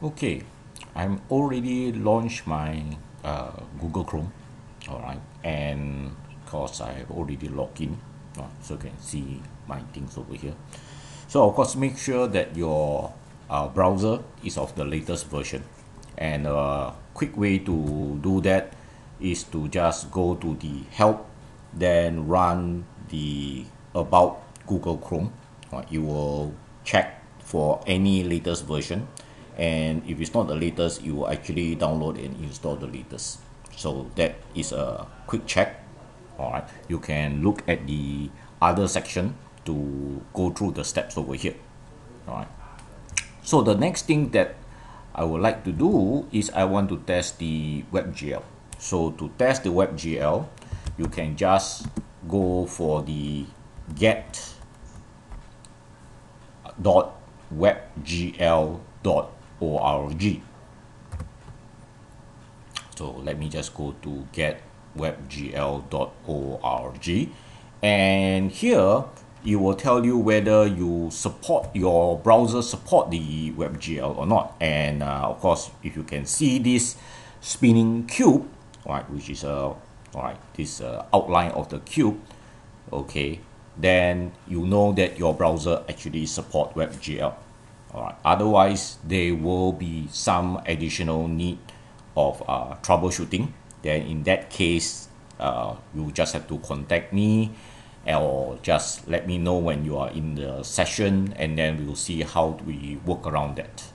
Okay, I'm already launched my uh, Google Chrome, all right, and of course I've already logged in, uh, so you can see my things over here. So of course, make sure that your uh, browser is of the latest version, and a quick way to do that is to just go to the help, then run the about Google Chrome. Uh, you will check for any latest version and if it's not the latest you will actually download and install the latest. So that is a quick check all right you can look at the other section to go through the steps over here all right so the next thing that I would like to do is I want to test the WebGL. So to test the WebGL you can just go for the get dot webgl dot org so let me just go to getwebgl.org and here it will tell you whether you support your browser support the WebGL or not. And uh, of course if you can see this spinning cube right which is a uh, all right this uh, outline of the cube okay then you know that your browser actually support WebGL Alright. Otherwise, there will be some additional need of uh, troubleshooting. Then in that case, uh, you just have to contact me or just let me know when you are in the session and then we'll see how we work around that.